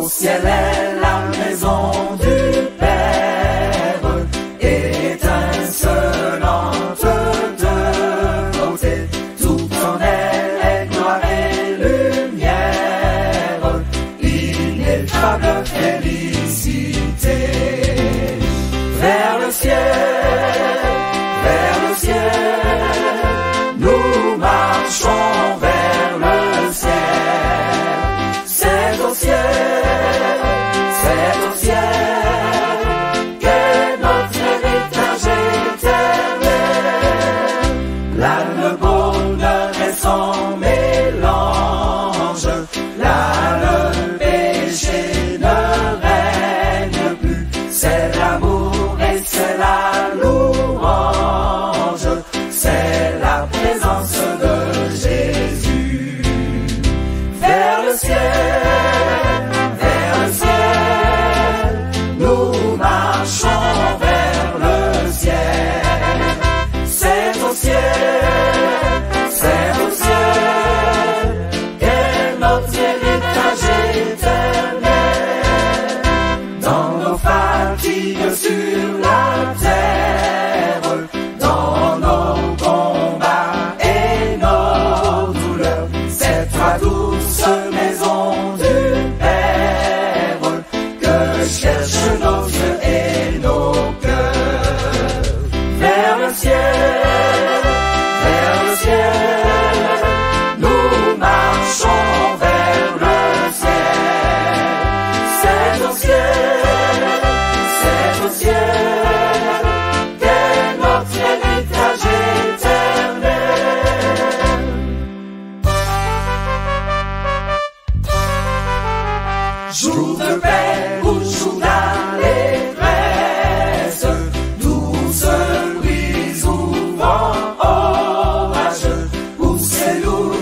Au ciel son mélange. Là, le péché ne règne plus. C'est l'amour et c'est la louange. C'est la présence de Jésus. Vers le ciel, vers le ciel, nous marchons. Maison du Père, que cherche nos yeux et nos cœurs vers le ciel, vers le ciel, nous marchons vers le ciel, c'est le ciel. J'ouvre vers ou j'ouvre dans douce brise ou vent orageux, ou c'est lourd